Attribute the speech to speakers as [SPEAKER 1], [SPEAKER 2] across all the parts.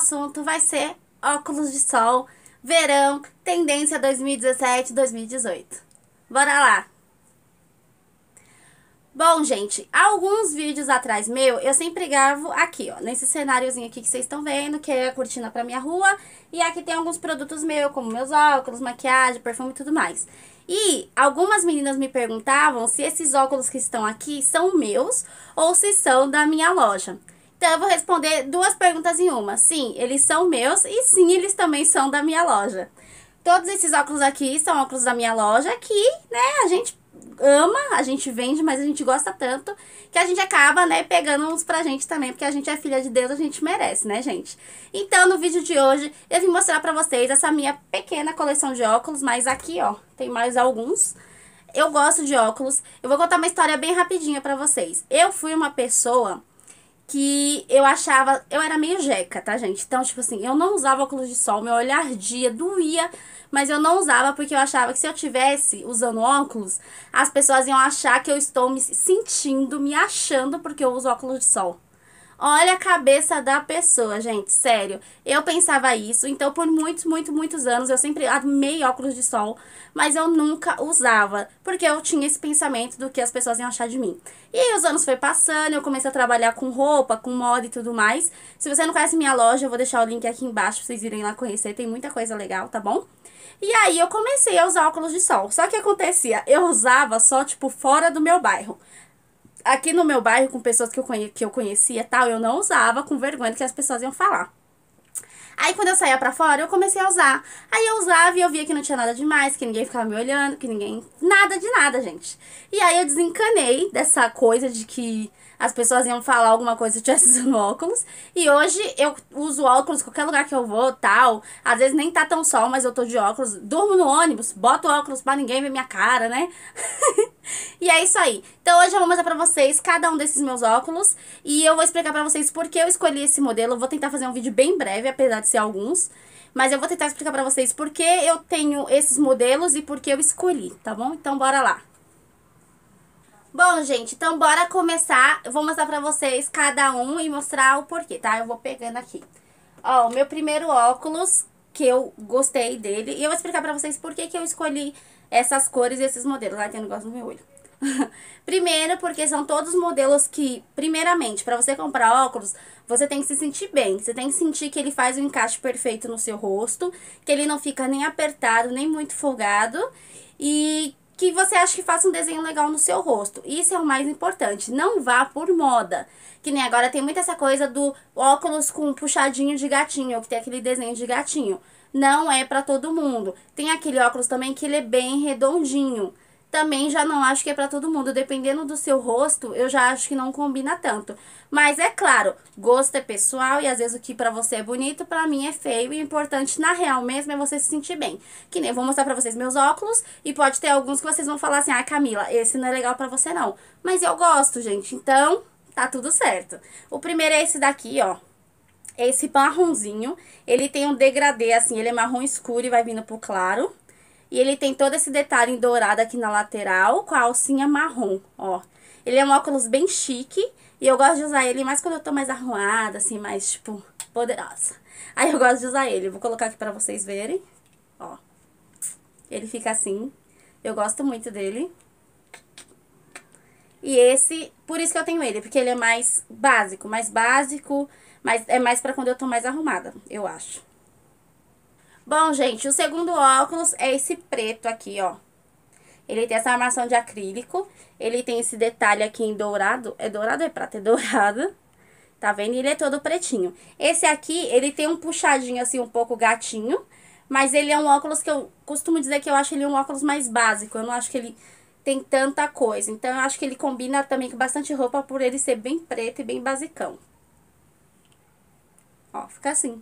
[SPEAKER 1] assunto vai ser óculos de sol, verão, tendência 2017-2018. Bora lá! Bom, gente, alguns vídeos atrás meu, eu sempre gravo aqui, ó, nesse cenáriozinho aqui que vocês estão vendo, que é a cortina pra minha rua, e aqui tem alguns produtos meus, como meus óculos, maquiagem, perfume e tudo mais. E algumas meninas me perguntavam se esses óculos que estão aqui são meus ou se são da minha loja. Então, eu vou responder duas perguntas em uma. Sim, eles são meus e sim, eles também são da minha loja. Todos esses óculos aqui são óculos da minha loja que, né, a gente ama, a gente vende, mas a gente gosta tanto que a gente acaba, né, pegando uns pra gente também, porque a gente é filha de Deus, a gente merece, né, gente? Então, no vídeo de hoje, eu vim mostrar pra vocês essa minha pequena coleção de óculos, mas aqui, ó, tem mais alguns. Eu gosto de óculos. Eu vou contar uma história bem rapidinha pra vocês. Eu fui uma pessoa que eu achava, eu era meio jeca, tá, gente? Então, tipo assim, eu não usava óculos de sol, meu olho ardia, doía, mas eu não usava porque eu achava que se eu tivesse usando óculos, as pessoas iam achar que eu estou me sentindo, me achando porque eu uso óculos de sol. Olha a cabeça da pessoa, gente, sério. Eu pensava isso, então por muitos, muitos, muitos anos eu sempre amei óculos de sol, mas eu nunca usava, porque eu tinha esse pensamento do que as pessoas iam achar de mim. E aí os anos foi passando, eu comecei a trabalhar com roupa, com moda e tudo mais. Se você não conhece minha loja, eu vou deixar o link aqui embaixo pra vocês irem lá conhecer, tem muita coisa legal, tá bom? E aí eu comecei a usar óculos de sol. Só que acontecia, eu usava só, tipo, fora do meu bairro aqui no meu bairro, com pessoas que eu, conhe que eu conhecia tal, eu não usava com vergonha do que as pessoas iam falar. Aí quando eu saía pra fora, eu comecei a usar. Aí eu usava e eu via que não tinha nada demais, que ninguém ficava me olhando, que ninguém. Nada de nada, gente. E aí eu desencanei dessa coisa de que as pessoas iam falar alguma coisa se eu tivesse usando óculos. E hoje eu uso óculos qualquer lugar que eu vou, tal. Às vezes nem tá tão sol, mas eu tô de óculos. Durmo no ônibus, boto óculos pra ninguém ver minha cara, né? e é isso aí. Então hoje eu vou mostrar pra vocês cada um desses meus óculos. E eu vou explicar pra vocês por que eu escolhi esse modelo. Eu vou tentar fazer um vídeo bem breve, apesar de ser alguns. Mas eu vou tentar explicar pra vocês por que eu tenho esses modelos e por que eu escolhi, tá bom? Então bora lá. Bom, gente, então bora começar. Eu vou mostrar pra vocês cada um e mostrar o porquê, tá? Eu vou pegando aqui. Ó, o meu primeiro óculos, que eu gostei dele. E eu vou explicar pra vocês por que, que eu escolhi essas cores e esses modelos. Ai, tem um negócio no meu olho. Primeiro, porque são todos modelos que, primeiramente, para você comprar óculos, você tem que se sentir bem. Você tem que sentir que ele faz o encaixe perfeito no seu rosto, que ele não fica nem apertado, nem muito folgado. E que você acha que faça um desenho legal no seu rosto. Isso é o mais importante. Não vá por moda. Que nem agora tem muita essa coisa do óculos com puxadinho de gatinho, que tem aquele desenho de gatinho. Não é para todo mundo. Tem aquele óculos também que ele é bem redondinho também já não acho que é para todo mundo. Dependendo do seu rosto, eu já acho que não combina tanto. Mas é claro, gosto é pessoal e às vezes o que para você é bonito, para mim é feio. E o importante na real mesmo é você se sentir bem. Que nem vou mostrar para vocês meus óculos e pode ter alguns que vocês vão falar assim: "Ah, Camila, esse não é legal para você não". Mas eu gosto, gente. Então, tá tudo certo. O primeiro é esse daqui, ó. Esse marronzinho, ele tem um degradê assim, ele é marrom escuro e vai vindo pro claro. E ele tem todo esse detalhe em dourado aqui na lateral, com a alcinha marrom, ó. Ele é um óculos bem chique, e eu gosto de usar ele mais quando eu tô mais arrumada, assim, mais, tipo, poderosa. Aí eu gosto de usar ele. Vou colocar aqui pra vocês verem, ó. Ele fica assim. Eu gosto muito dele. E esse, por isso que eu tenho ele, porque ele é mais básico, mais básico, mas é mais pra quando eu tô mais arrumada, eu acho. Bom, gente, o segundo óculos é esse preto aqui, ó. Ele tem essa armação de acrílico. Ele tem esse detalhe aqui em dourado. É dourado ou é prata? É dourado. Tá vendo? Ele é todo pretinho. Esse aqui, ele tem um puxadinho assim, um pouco gatinho. Mas ele é um óculos que eu costumo dizer que eu acho ele um óculos mais básico. Eu não acho que ele tem tanta coisa. Então, eu acho que ele combina também com bastante roupa por ele ser bem preto e bem basicão. Ó, fica assim.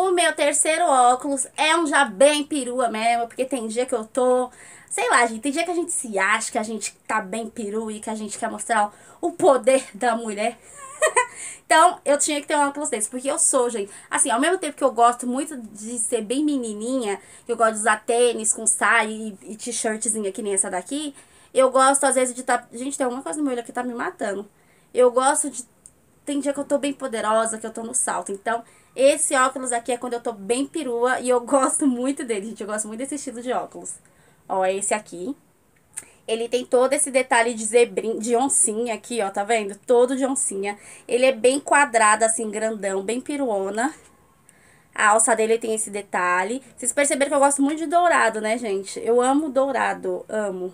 [SPEAKER 1] O meu terceiro óculos é um já bem perua mesmo, porque tem dia que eu tô... Sei lá, gente, tem dia que a gente se acha que a gente tá bem peru e que a gente quer mostrar o poder da mulher. então, eu tinha que ter um óculos desse, porque eu sou, gente... Assim, ao mesmo tempo que eu gosto muito de ser bem menininha, que eu gosto de usar tênis com saia e, e t-shirtzinha que nem essa daqui, eu gosto, às vezes, de tá... Gente, tem alguma coisa no meu olho que tá me matando. Eu gosto de tem dia que eu tô bem poderosa, que eu tô no salto. Então, esse óculos aqui é quando eu tô bem perua e eu gosto muito dele, gente. Eu gosto muito desse estilo de óculos. Ó, é esse aqui. Ele tem todo esse detalhe de zebrinha, de oncinha aqui, ó, tá vendo? Todo de oncinha. Ele é bem quadrado, assim, grandão, bem piruona. A alça dele tem esse detalhe. Vocês perceberam que eu gosto muito de dourado, né, gente? Eu amo dourado, amo.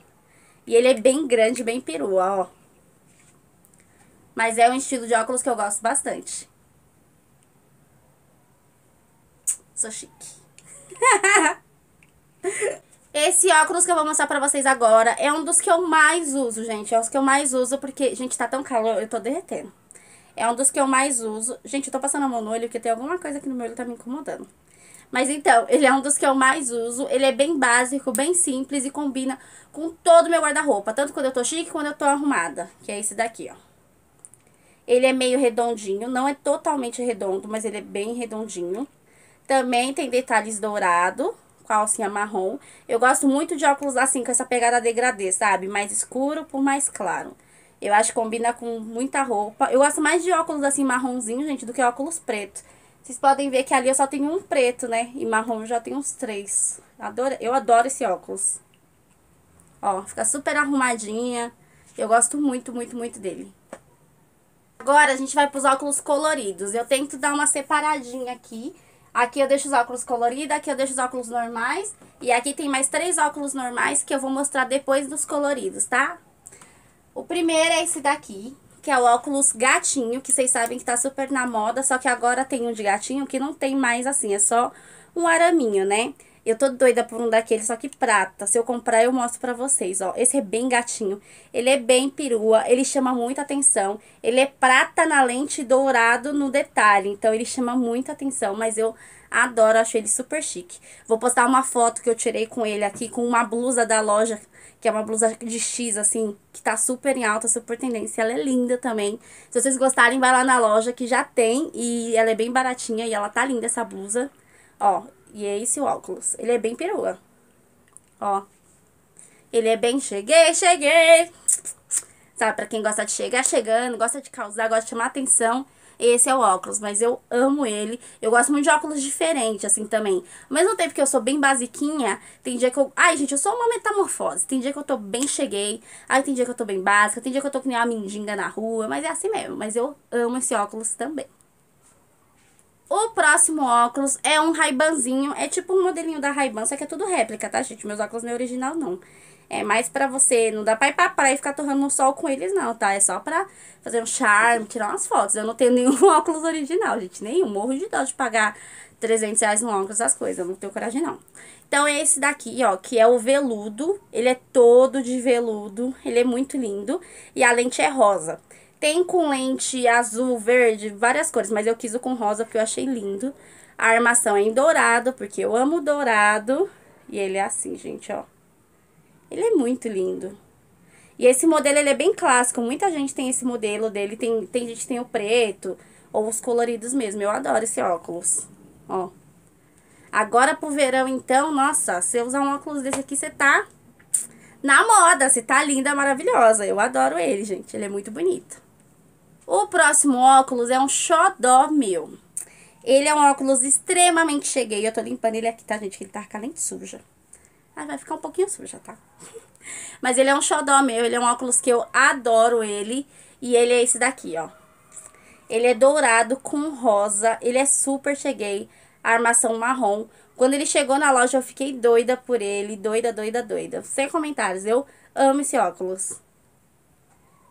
[SPEAKER 1] E ele é bem grande, bem perua, ó. Mas é um estilo de óculos que eu gosto bastante. Sou chique. Esse óculos que eu vou mostrar pra vocês agora é um dos que eu mais uso, gente. É os que eu mais uso porque, gente, tá tão calor, eu tô derretendo. É um dos que eu mais uso. Gente, eu tô passando a mão no olho porque tem alguma coisa aqui no meu olho que tá me incomodando. Mas então, ele é um dos que eu mais uso. Ele é bem básico, bem simples e combina com todo o meu guarda-roupa. Tanto quando eu tô chique quando eu tô arrumada. Que é esse daqui, ó. Ele é meio redondinho, não é totalmente redondo, mas ele é bem redondinho. Também tem detalhes dourado, com a alcinha marrom. Eu gosto muito de óculos assim, com essa pegada degradê, sabe? Mais escuro por mais claro. Eu acho que combina com muita roupa. Eu gosto mais de óculos assim marronzinho, gente, do que óculos preto. Vocês podem ver que ali eu só tenho um preto, né? E marrom eu já tenho uns três. Adoro, eu adoro esse óculos. Ó, fica super arrumadinha. Eu gosto muito, muito, muito dele. Agora a gente vai para os óculos coloridos. Eu tento dar uma separadinha aqui. Aqui eu deixo os óculos coloridos, aqui eu deixo os óculos normais. E aqui tem mais três óculos normais que eu vou mostrar depois dos coloridos, tá? O primeiro é esse daqui, que é o óculos gatinho, que vocês sabem que tá super na moda, só que agora tem um de gatinho que não tem mais assim, é só um araminho, né? Eu tô doida por um daqueles, só que prata. Se eu comprar, eu mostro pra vocês, ó. Esse é bem gatinho. Ele é bem perua, ele chama muita atenção. Ele é prata na lente e dourado no detalhe. Então, ele chama muita atenção, mas eu adoro, acho ele super chique. Vou postar uma foto que eu tirei com ele aqui, com uma blusa da loja, que é uma blusa de X, assim, que tá super em alta, super tendência. Ela é linda também. Se vocês gostarem, vai lá na loja que já tem e ela é bem baratinha e ela tá linda essa blusa. Ó, e é esse o óculos. Ele é bem perua. Ó. Ele é bem cheguei, cheguei. Sabe, pra quem gosta de chegar chegando, gosta de causar, gosta de chamar atenção. Esse é o óculos, mas eu amo ele. Eu gosto muito de óculos diferentes, assim, também. Ao mesmo tempo que eu sou bem basiquinha, tem dia que eu... Ai, gente, eu sou uma metamorfose. Tem dia que eu tô bem cheguei, aí tem dia que eu tô bem básica, tem dia que eu tô com uma mendiga na rua, mas é assim mesmo. Mas eu amo esse óculos também. O próximo óculos é um Ray-Banzinho, é tipo um modelinho da Ray-Ban, só que é tudo réplica, tá, gente? Meus óculos não é original, não. É mais pra você, não dá pra ir pra praia e ficar torrando no sol com eles, não, tá? É só pra fazer um charme, tirar umas fotos. Eu não tenho nenhum óculos original, gente, nenhum. Morro de dó de pagar 300 reais no óculos, essas coisas, eu não tenho coragem, não. Então, é esse daqui, ó, que é o veludo. Ele é todo de veludo, ele é muito lindo. E a lente é rosa. Tem com lente azul, verde, várias cores, mas eu quis o com rosa porque eu achei lindo. A armação é em dourado, porque eu amo dourado. E ele é assim, gente, ó. Ele é muito lindo. E esse modelo, ele é bem clássico. Muita gente tem esse modelo dele. Tem, tem gente que tem o preto ou os coloridos mesmo. Eu adoro esse óculos. Ó. Agora pro verão, então, nossa, se eu usar um óculos desse aqui, você tá na moda. Você tá linda, maravilhosa. Eu adoro ele, gente. Ele é muito bonito. O próximo óculos é um xodó meu. Ele é um óculos extremamente cheguei. Eu tô limpando ele aqui, tá, gente? Que ele tá com a lente suja. Ah, vai ficar um pouquinho suja, tá? Mas ele é um xodó meu. Ele é um óculos que eu adoro ele. E ele é esse daqui, ó. Ele é dourado com rosa. Ele é super cheguei. Armação marrom. Quando ele chegou na loja, eu fiquei doida por ele. Doida, doida, doida. Sem comentários. Eu amo esse óculos.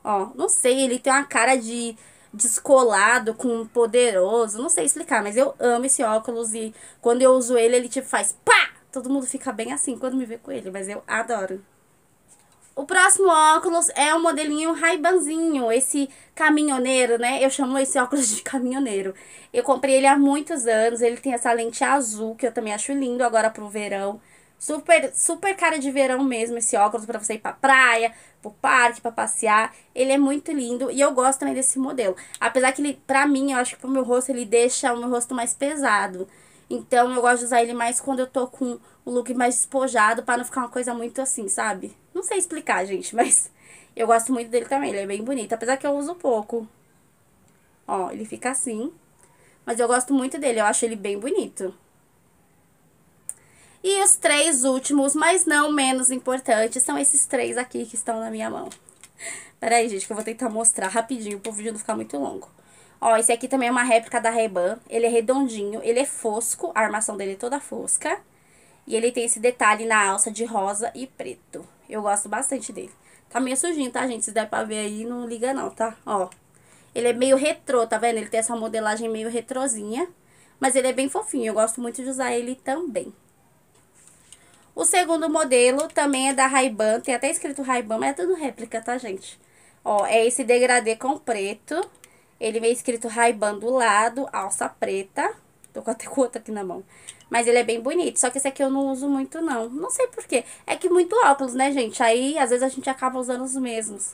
[SPEAKER 1] Ó, não sei, ele tem uma cara de descolado com poderoso, não sei explicar, mas eu amo esse óculos e quando eu uso ele, ele tipo faz pá! Todo mundo fica bem assim quando me vê com ele, mas eu adoro. O próximo óculos é o modelinho Ray-Banzinho, esse caminhoneiro, né? Eu chamo esse óculos de caminhoneiro. Eu comprei ele há muitos anos, ele tem essa lente azul, que eu também acho lindo agora pro verão. Super, super cara de verão mesmo, esse óculos para você ir pra praia, pro parque, para passear. Ele é muito lindo e eu gosto também desse modelo. Apesar que ele, pra mim, eu acho que pro meu rosto, ele deixa o meu rosto mais pesado. Então, eu gosto de usar ele mais quando eu tô com o look mais despojado, para não ficar uma coisa muito assim, sabe? Não sei explicar, gente, mas eu gosto muito dele também. Ele é bem bonito, apesar que eu uso pouco. Ó, ele fica assim. Mas eu gosto muito dele, eu acho ele bem bonito. E os três últimos, mas não menos importantes, são esses três aqui que estão na minha mão. Pera aí, gente, que eu vou tentar mostrar rapidinho pro vídeo não ficar muito longo. Ó, esse aqui também é uma réplica da Ray-Ban. Ele é redondinho, ele é fosco, a armação dele é toda fosca. E ele tem esse detalhe na alça de rosa e preto. Eu gosto bastante dele. Tá meio sujinho, tá, gente? Se der pra ver aí, não liga não, tá? Ó, ele é meio retrô, tá vendo? Ele tem essa modelagem meio retrozinha. Mas ele é bem fofinho, eu gosto muito de usar ele também. O segundo modelo também é da Ray-Ban, tem até escrito Ray-Ban, mas é tudo réplica, tá, gente? Ó, é esse degradê com preto. Ele vem escrito Ray-Ban do lado, alça preta. Tô com até outro aqui na mão. Mas ele é bem bonito, só que esse aqui eu não uso muito não. Não sei porquê. É que muito óculos, né, gente? Aí, às vezes, a gente acaba usando os mesmos.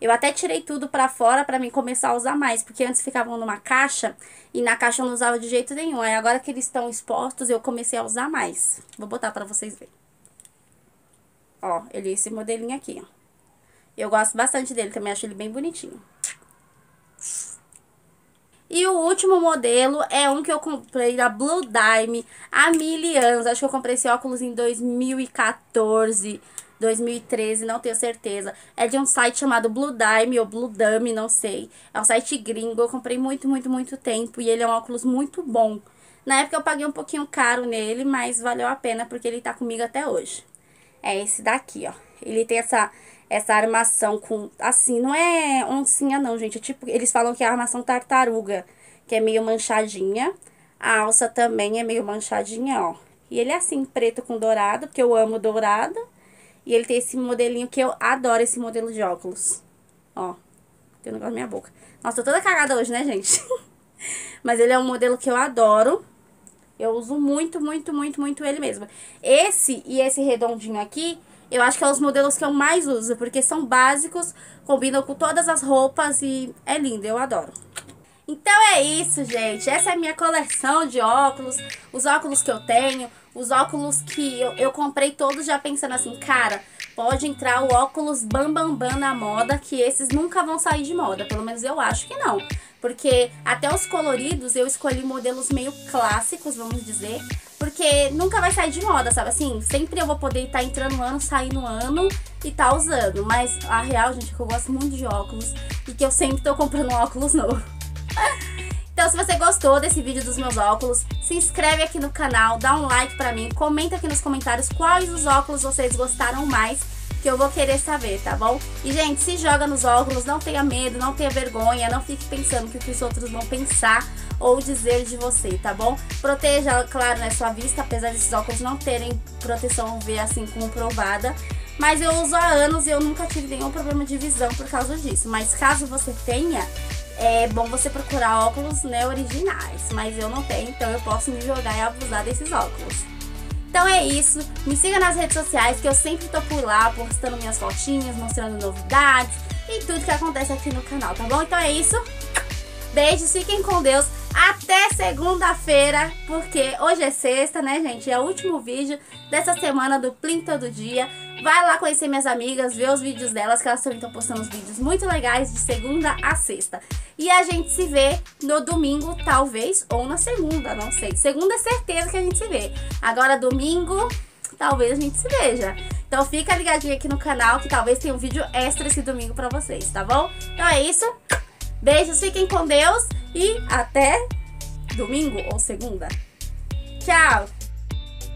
[SPEAKER 1] Eu até tirei tudo pra fora pra mim começar a usar mais, porque antes ficavam numa caixa e na caixa eu não usava de jeito nenhum. Aí agora que eles estão expostos, eu comecei a usar mais. Vou botar pra vocês verem. Ó, ele é esse modelinho aqui, ó. Eu gosto bastante dele, também acho ele bem bonitinho. E o último modelo é um que eu comprei da Blue Dime há mil anos. Acho que eu comprei esse óculos em 2014, 2013, não tenho certeza. É de um site chamado Blue Dime ou Blue Dame, não sei. É um site gringo, eu comprei muito, muito, muito tempo e ele é um óculos muito bom. Na época eu paguei um pouquinho caro nele, mas valeu a pena porque ele tá comigo até hoje. É esse daqui, ó. Ele tem essa essa armação com, assim, não é oncinha não, gente, é tipo, eles falam que é a armação tartaruga, que é meio manchadinha, a alça também é meio manchadinha, ó, e ele é assim, preto com dourado, porque eu amo dourado, e ele tem esse modelinho que eu adoro esse modelo de óculos, ó, tem um negócio na minha boca. Nossa, tô toda cagada hoje, né, gente? Mas ele é um modelo que eu adoro, eu uso muito, muito, muito, muito ele mesmo. Esse e esse redondinho aqui eu acho que é os modelos que eu mais uso, porque são básicos, combinam com todas as roupas e é lindo, eu adoro. Então é isso, gente. Essa é a minha coleção de óculos, os óculos que eu tenho, os óculos que eu, eu comprei todos já pensando assim, cara, pode entrar o óculos bambambam bam, bam na moda, que esses nunca vão sair de moda, pelo menos eu acho que não. Porque até os coloridos eu escolhi modelos meio clássicos, vamos dizer, porque nunca vai sair de moda, sabe? Assim, sempre eu vou poder estar tá entrando no ano, saindo no ano e tá usando. Mas a real, gente, é que eu gosto muito de óculos e que eu sempre tô comprando um óculos novo. Então, se você gostou desse vídeo dos meus óculos, se inscreve aqui no canal, dá um like pra mim, comenta aqui nos comentários quais os óculos vocês gostaram mais, que eu vou querer saber, tá bom? E, gente, se joga nos óculos, não tenha medo, não tenha vergonha, não fique pensando que o que os outros vão pensar ou dizer de você, tá bom? Proteja, claro, né, sua vista, apesar desses óculos não terem proteção UV assim como provada. Mas eu uso há anos e eu nunca tive nenhum problema de visão por causa disso. Mas caso você tenha, é bom você procurar óculos né, originais. Mas eu não tenho, então eu posso me jogar e abusar desses óculos. Então é isso, me siga nas redes sociais que eu sempre tô por lá postando minhas fotinhas, mostrando novidades e tudo que acontece aqui no canal, tá bom? Então é isso, beijos, fiquem com Deus, até segunda-feira, porque hoje é sexta, né, gente? É o último vídeo dessa semana do Plim Todo Dia. Vai lá conhecer minhas amigas, ver os vídeos delas, que elas também estão postando uns vídeos muito legais de segunda a sexta. E a gente se vê no domingo, talvez, ou na segunda, não sei. Segunda é certeza que a gente se vê. Agora, domingo, talvez a gente se veja. Então fica ligadinho aqui no canal, que talvez tenha um vídeo extra esse domingo pra vocês, tá bom? Então é isso. Beijos, fiquem com Deus e até domingo ou segunda. Tchau!